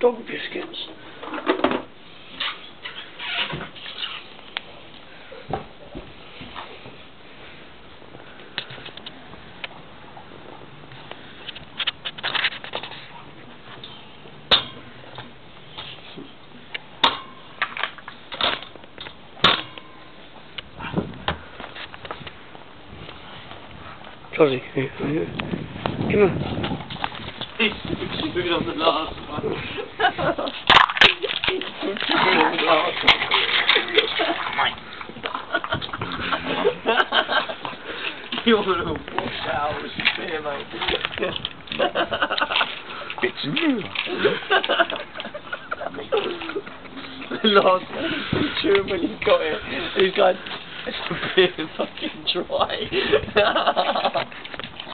dog biscuits. Sorry, come on. He's moving on the last one. He's on the last one. You're gonna wash out with beer, mate. Bits of last chewing when he's got it. He's like, it's a bit fucking dry.